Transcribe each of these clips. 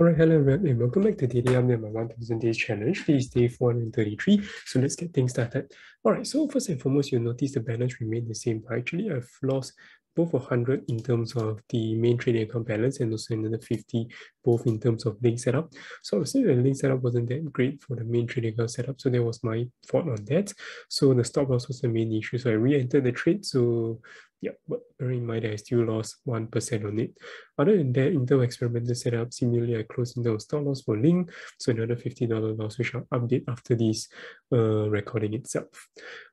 Alright, hello everyone and welcome back to Daily Update my 1000 Days Challenge. This is day 433, so let's get things started. Alright, so first and foremost, you'll notice the balance remained the same. Actually, I've lost both 100 in terms of the main trading account balance and also another 50 both in terms of link setup. So I would say the link setup wasn't that great for the main trading account setup, so that was my fault on that. So the stop loss was the main issue, so I re-entered the trade. So yeah, but bear in mind I still lost 1% on it. Other than that, in terms of experimental setup, similarly, I closed in terms of stop loss for link, so another $50 loss, which I'll update after this uh, recording itself.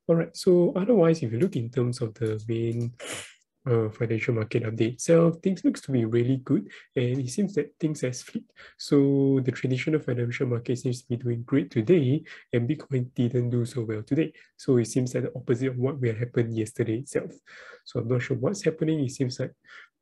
All right, so otherwise, if you look in terms of the main uh, financial market update itself, things looks to be really good and it seems that things has flipped. So the traditional financial market seems to be doing great today and Bitcoin didn't do so well today. So it seems like the opposite of what had happened yesterday itself. So I'm not sure what's happening. It seems like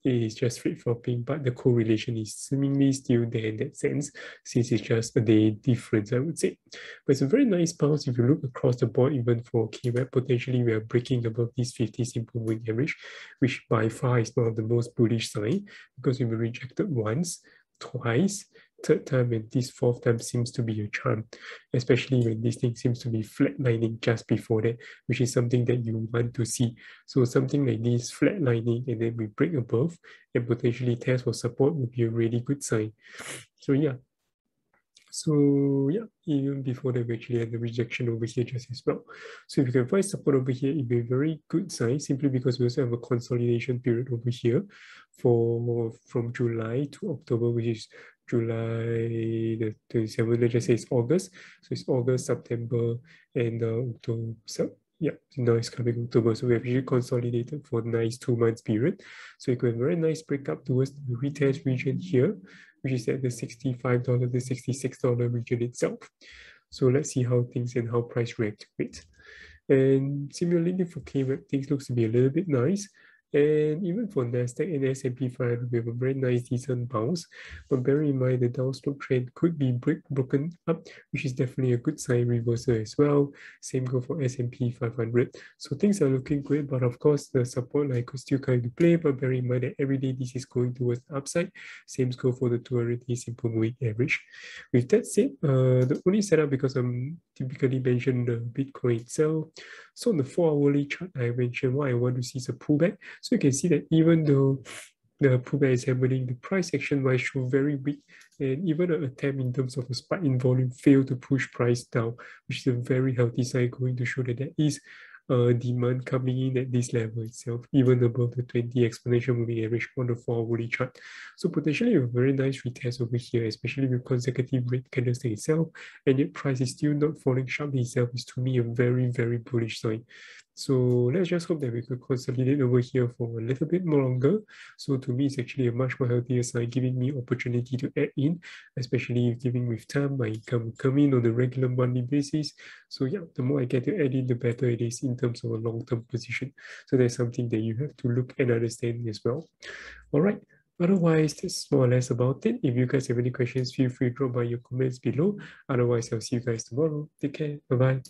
is just flip-flopping, but the correlation is seemingly still there in that sense, since it's just a day difference, I would say. But it's a very nice bounce if you look across the board, even for KWEB, potentially we are breaking above this 50 simple moving average, which by far is one of the most bullish sign, because we were rejected once, twice, third time and this fourth time seems to be a charm, especially when this thing seems to be flatlining just before that, which is something that you want to see. So something like this flatlining and then we break above and potentially test for support would be a really good sign. So yeah, so yeah, even before that, we actually had the rejection over here just as well. So if you can find support over here, it'd be a very good sign simply because we also have a consolidation period over here for from July to October, which is July the 27th, let's just say it's August. So it's August, September, and uh, October. So yeah, now it's coming October. So we have actually consolidated for a nice two months period. So you could have a very nice breakup towards the retest region here, which is at the $65 to $66 region itself. So let's see how things and how price react to it. And similarly for KWEB, things looks to be a little bit nice. And even for Nasdaq and S&P 500, we have a very nice decent bounce. But bear in mind the downslope trend could be break, broken up, which is definitely a good sign reversal as well. Same go for S&P 500. So things are looking great, but of course the support line could still come into play. But bear in mind that every day this is going towards the upside. Same go for the 200 day simple moving average. With that said, uh, the only setup because I'm typically mentioned the Bitcoin itself. So on the four hourly chart, I mentioned what I want to see is a pullback. So you can see that even though the pullback is happening, the price action might show very weak and even an attempt in terms of a spike in volume failed to push price down, which is a very healthy sign going to show that there is uh, demand coming in at this level itself, even above the 20 exponential moving average on the four hourly chart. So potentially a very nice retest over here, especially with consecutive red candlestick itself, and yet price is still not falling sharply itself is to me a very, very bullish sign. So let's just hope that we could consolidate over here for a little bit more longer. So to me, it's actually a much more healthier sign, giving me opportunity to add in, especially giving with time, my income come in on a regular monthly basis. So yeah, the more I get to add in, the better it is in terms of a long-term position. So that's something that you have to look and understand as well. All right. Otherwise, that's more or less about it. If you guys have any questions, feel free to drop by your comments below. Otherwise, I'll see you guys tomorrow. Take care. Bye-bye.